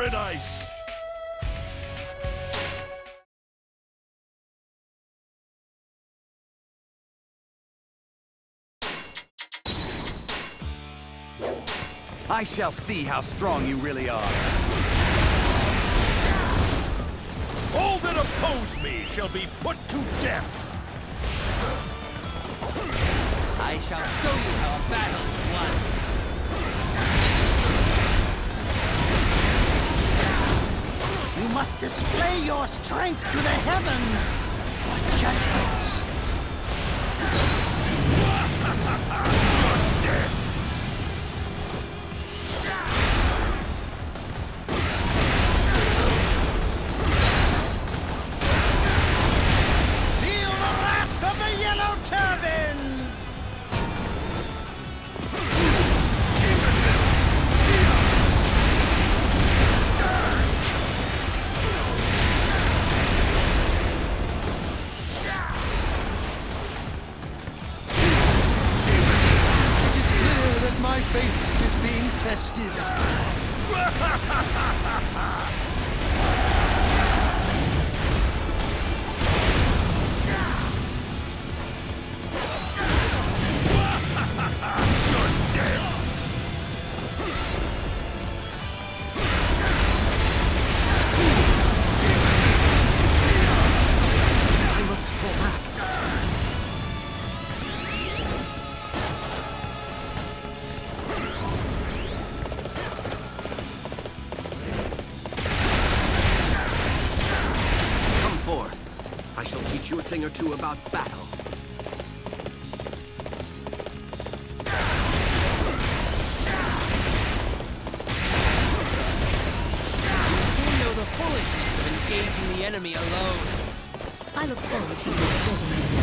paradise! I shall see how strong you really are. All that oppose me shall be put to death! I shall show you how a battle is won. Must display your strength to the heavens for judgment. teach you a thing or two about battle. You soon know the foolishness of engaging the enemy alone. I look forward to your begging me to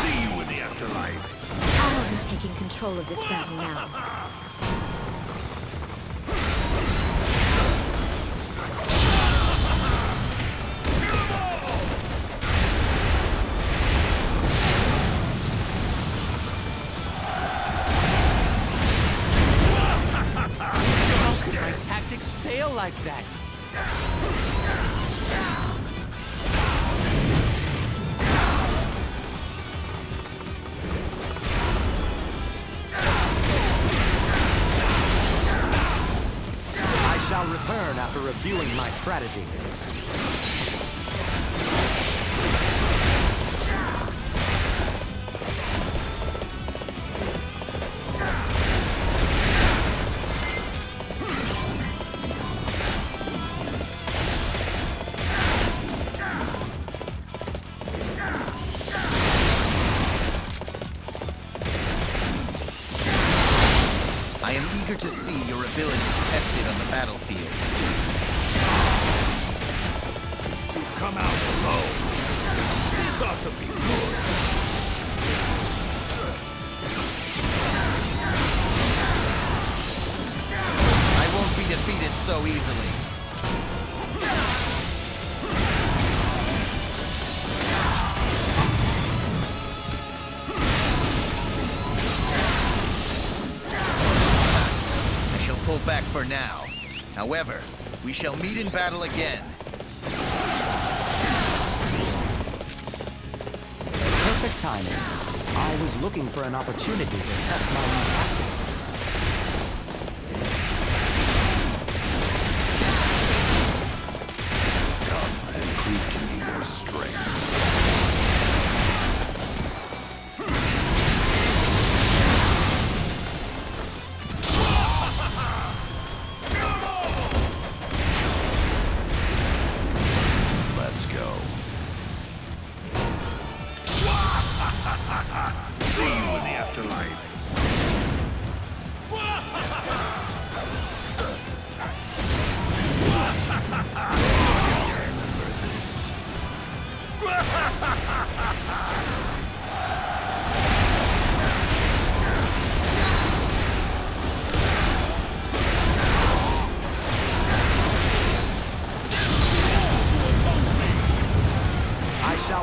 See you in the afterlife! I'll be taking control of this battle now. Fail like that? I shall return after reviewing my strategy. Tested on the battlefield. To come out alone! This ought to be good! I won't be defeated so easily. However, we shall meet in battle again. Perfect timing. I was looking for an opportunity to test my new tactics.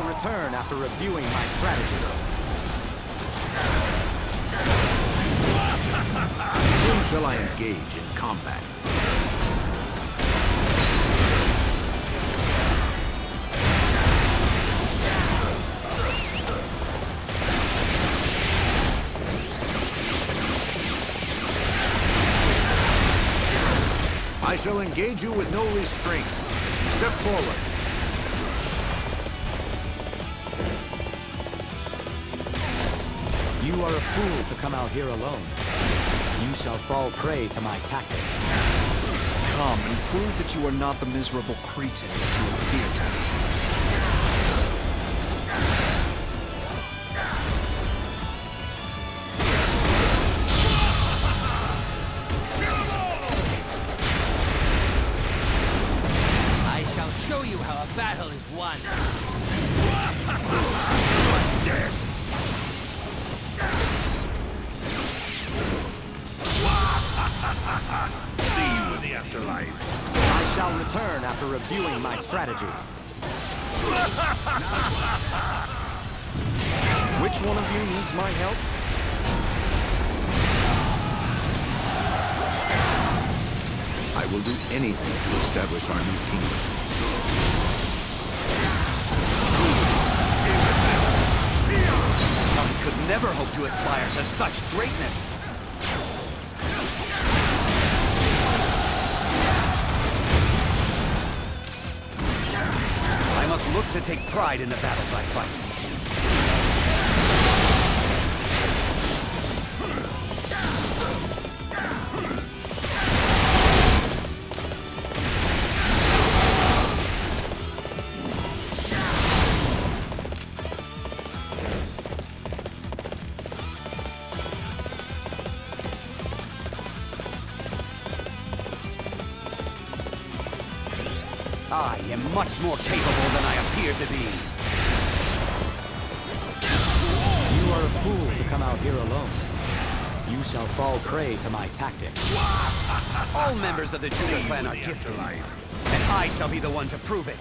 Shall return after reviewing my strategy. shall I engage in combat? I shall engage you with no restraint. Step forward. You are a fool to come out here alone. You shall fall prey to my tactics. Come and prove that you are not the miserable cretin that you appear to be. I shall show you how a battle is won. Dead! The afterlife. I shall return after reviewing my strategy. Which one of you needs my help? I will do anything to establish our new kingdom. One could never hope to aspire to such greatness. Look to take pride in the battles I fight. Much more capable than I appear to be. You are a fool to come out here alone. You shall fall prey to my tactics. All members of the Zhuge clan are gifted, and I shall be the one to prove it.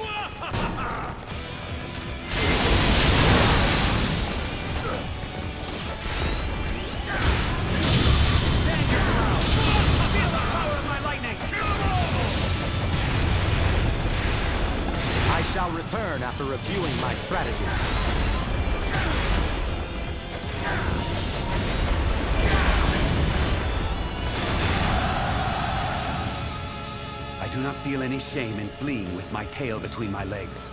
Shall return after reviewing my strategy. I do not feel any shame in fleeing with my tail between my legs.